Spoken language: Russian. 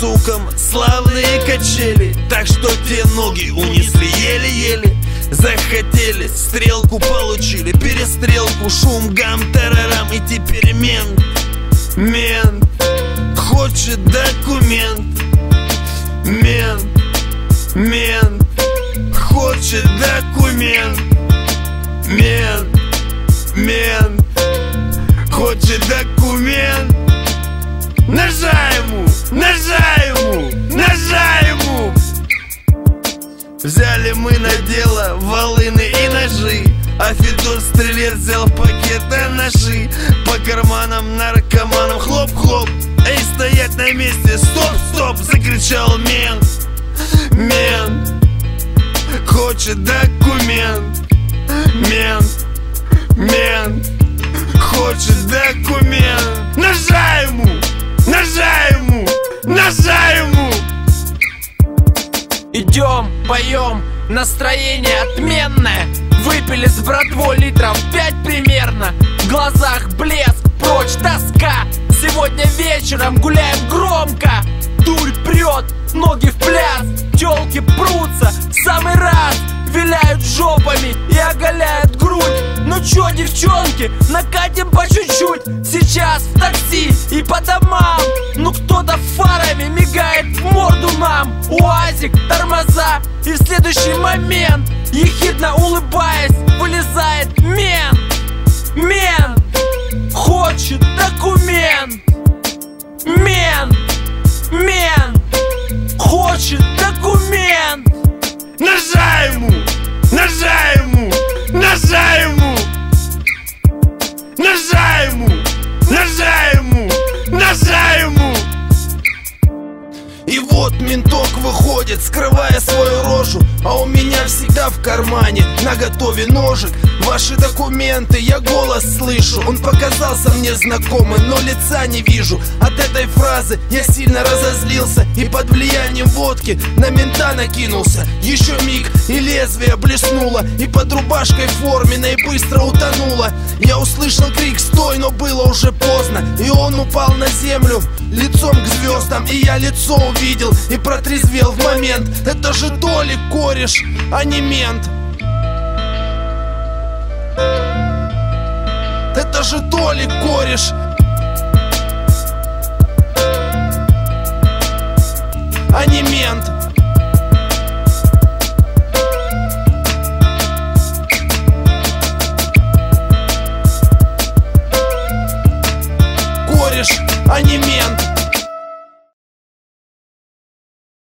сукам славные качели. Так что те ноги унесли еле-еле Захотели, стрелку получили Перестрелку, шум, гам, тарарам. И теперь мент, мент Хочет документ. Мент, мент Хочет документ. Мент, мент Хочет документ Взяли мы на дело волыны и ножи. А Федор стрелец взял пакеты ножи. По карманам наркоманам хлоп-хлоп. Эй, стоять на месте, стоп-стоп Закричал мент Мент Хочет документ. Мент Мент Хочет документ Идем, поем, настроение отменное. Выпили с братвой литров пять примерно. В глазах блеск, прочь тоска. Сегодня вечером гуляем громко. Дурь прет, ноги в пляс. Телки прутся в самый раз. Виляют жопами и оголяют грудь. Ну чё, девчонки, накатим по чуть-чуть. Сейчас в такси и по домам. Ну кто-то фарами мигает в морду Уазик, тормоза. И в следующий момент. Ехидно улыбаясь, вылезает мент Мент хочет документ. Мент, мент хочет документ менток выходит, скрывая свою рожу. А у меня всегда в кармане, на готове ножик. Ваши документы, я голос слышу. Он показался мне знакомым, но лица не вижу. От этой фразы я сильно разозлился И под влиянием водки на мента накинулся. Еще миг, и лезвие блеснуло И под рубашкой форменной быстро утонуло. Я услышал крик «Стой!», но было уже поздно И он упал на землю, лицом к звездам И я лицо увидел и протрезвел в момент. Это же Толик кореш, а не мент. Это же Толик кореш Кореш, а мент